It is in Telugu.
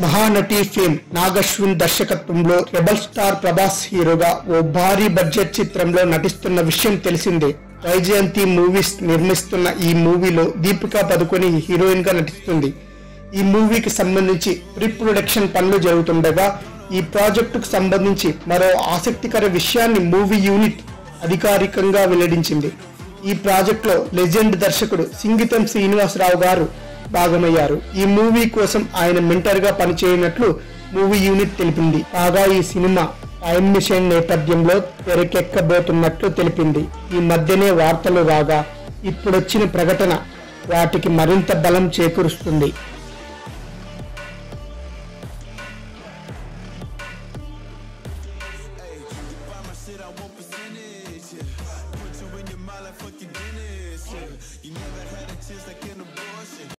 మహానటి ఫేమ్ నాగశ్విన్ దర్శకత్వంలో రెబల్ స్టార్ ప్రభాస్ హీరోగా ఓ భారీ బడ్జెట్ చిత్రంలో నటిస్తున్న విషయం తెలిసిందే. వైజయంతి మూవీస్ నిర్మిస్తున్న ఈ మూవీలో దీపికా పదుకొని హీరోయిన్గా నటిస్తుంది. ఈ మూవీకి సంబంధించి ప్రీ ప్రొడక్షన్ పనులు జరుగుతుండగా ఈ ప్రాజెక్టుకు సంబంధించి మరో ఆసక్తికర విషయాన్ని మూవీ యూనిట్ అధికారికంగా వెల్లడించింది. ఈ ప్రాజెక్టులో లెజెండ్ దర్శకుడు సింగితం శ్రీనివాసరావు గారు భాగమయ్యారు. ఈ మూవీ కోసం ఆయన మెంటర్గా పనిచేయనట్లు మూవీ యూనిట్ తెలిపింది. కాగా ఈ సినిమా టైం మిషన్ నేపథ్యంలో తెరకెక్కబోతున్నట్లు తెలిపింది. ఈ మధ్యనే వార్తలు రాగా ఇప్పుడొచ్చిన ప్రకటన వాటికి మరింత బలం చేకూరుస్తుంది.